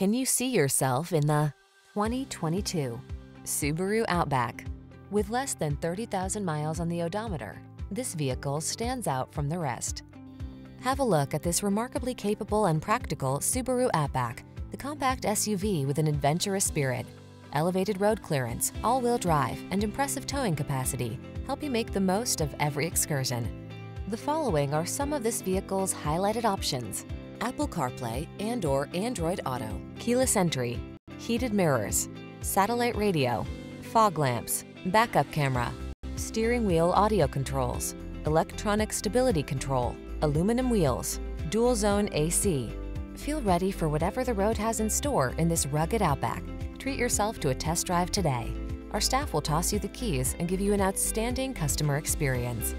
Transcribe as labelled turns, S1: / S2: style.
S1: Can you see yourself in the 2022 Subaru Outback? With less than 30,000 miles on the odometer, this vehicle stands out from the rest. Have a look at this remarkably capable and practical Subaru Outback, the compact SUV with an adventurous spirit. Elevated road clearance, all-wheel drive, and impressive towing capacity help you make the most of every excursion. The following are some of this vehicle's highlighted options. Apple CarPlay and or Android Auto, keyless entry, heated mirrors, satellite radio, fog lamps, backup camera, steering wheel audio controls, electronic stability control, aluminum wheels, dual zone AC. Feel ready for whatever the road has in store in this rugged Outback. Treat yourself to a test drive today. Our staff will toss you the keys and give you an outstanding customer experience.